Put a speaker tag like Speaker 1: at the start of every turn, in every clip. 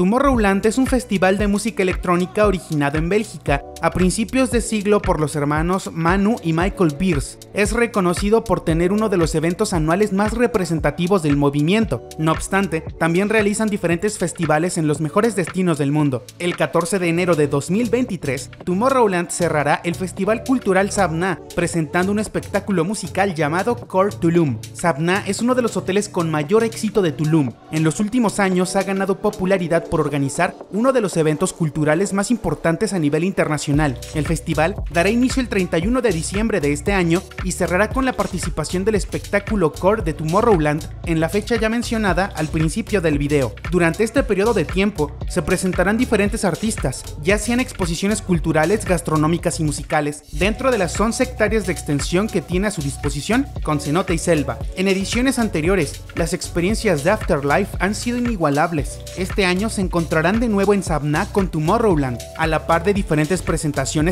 Speaker 1: Tomorrowland es un festival de música electrónica originado en Bélgica a principios de siglo por los hermanos Manu y Michael Beers. Es reconocido por tener uno de los eventos anuales más representativos del movimiento. No obstante, también realizan diferentes festivales en los mejores destinos del mundo. El 14 de enero de 2023, Tomorrowland cerrará el Festival Cultural Sabna, presentando un espectáculo musical llamado Core Tulum. Sabna es uno de los hoteles con mayor éxito de Tulum. En los últimos años ha ganado popularidad por organizar uno de los eventos culturales más importantes a nivel internacional. El festival dará inicio el 31 de diciembre de este año y cerrará con la participación del espectáculo Core de Tomorrowland en la fecha ya mencionada al principio del video. Durante este periodo de tiempo se presentarán diferentes artistas, ya sean exposiciones culturales, gastronómicas y musicales, dentro de las 11 hectáreas de extensión que tiene a su disposición con cenote y selva. En ediciones anteriores, las experiencias de Afterlife han sido inigualables. Este año se encontrarán de nuevo en Sabna con Tomorrowland, a la par de diferentes presentaciones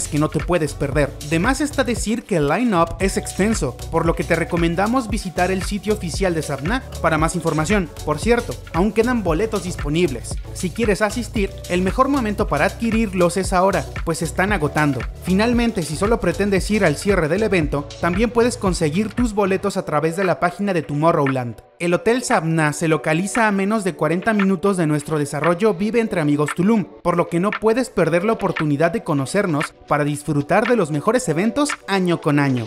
Speaker 1: que no te puedes perder. De más está decir que el line-up es extenso, por lo que te recomendamos visitar el sitio oficial de Sabna para más información. Por cierto, aún quedan boletos disponibles. Si quieres asistir, el mejor momento para adquirirlos es ahora, pues están agotando. Finalmente, si solo pretendes ir al cierre del evento, también puedes conseguir tus boletos a través de la página de Tomorrowland. El Hotel Sabna se localiza a menos de 40 minutos de nuestro desarrollo Vive entre Amigos Tulum, por lo que no puedes perder la oportunidad de conocernos para disfrutar de los mejores eventos año con año.